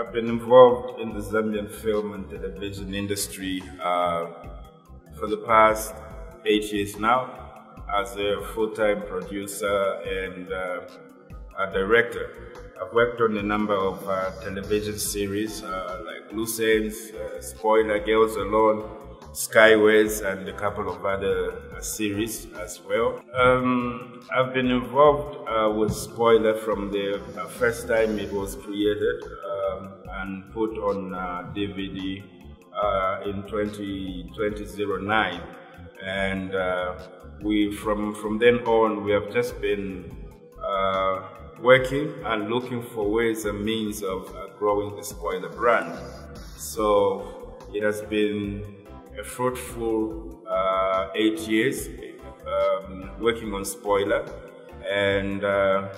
I've been involved in the Zambian film and television industry uh, for the past eight years now as a full-time producer and uh, a director. I've worked on a number of uh, television series uh, like Loose Ends, uh, Spoiler, Girls Alone, Skyways, and a couple of other uh, series as well. Um, I've been involved uh, with Spoiler from the first time it was created and put on DVD in 20, 2009 and uh, we from from then on we have just been uh, working and looking for ways and means of uh, growing the spoiler brand. So it has been a fruitful uh, eight years um, working on spoiler. And uh,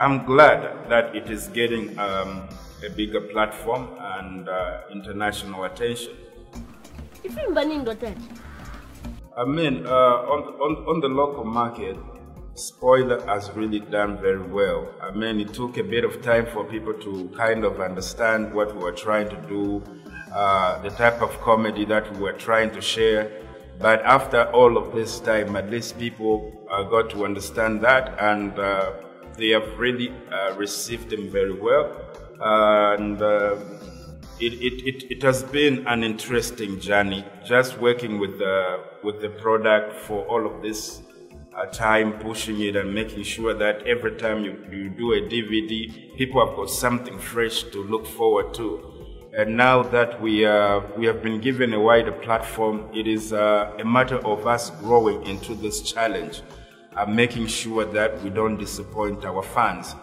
i'm glad that it is getting um, a bigger platform and uh, international attention I mean, uh, on, on, on the local market, Spoiler has really done very well. I mean, it took a bit of time for people to kind of understand what we were trying to do, uh, the type of comedy that we were trying to share. But after all of this time, at least people uh, got to understand that and uh, they have really uh, received them very well. And uh, it, it, it, it, has been an interesting journey just working with the, with the product for all of this uh, time, pushing it and making sure that every time you, you do a DVD, people have got something fresh to look forward to. And now that we, uh, we have been given a wider platform, it is uh, a matter of us growing into this challenge and making sure that we don't disappoint our fans.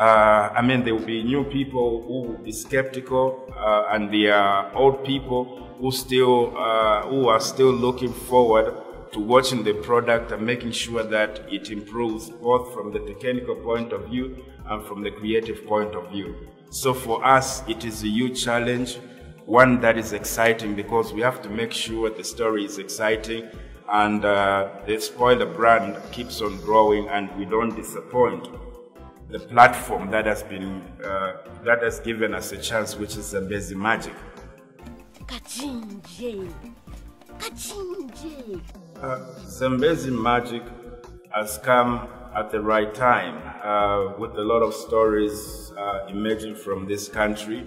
Uh, I mean, there will be new people who will be skeptical, uh, and there are old people who still uh, who are still looking forward to watching the product and making sure that it improves both from the technical point of view and from the creative point of view. So for us, it is a huge challenge, one that is exciting because we have to make sure the story is exciting and uh, the spoiler brand keeps on growing and we don't disappoint the platform that has been uh, that has given us a chance, which is Zambezi Magic. Kachinje, Kachinje. Uh, Zambezi Magic has come at the right time uh, with a lot of stories uh, emerging from this country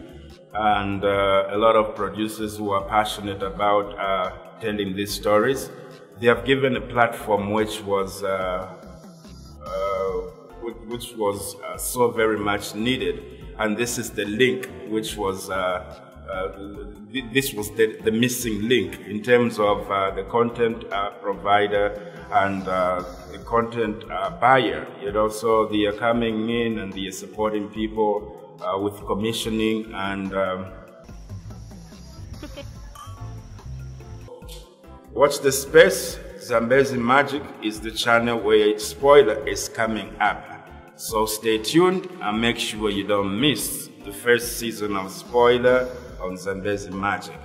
and uh, a lot of producers who are passionate about uh, telling these stories. They have given a platform which was which was uh, so very much needed. And this is the link which was, uh, uh, this was the, the, missing link in terms of uh, the content provider and the content buyer. You know, so they are coming in and they are supporting people with commissioning and um, Watch the space. Zambezi Magic is the channel where spoiler is coming up. So stay tuned and make sure you don't miss the first season of Spoiler on Zambezi Magic.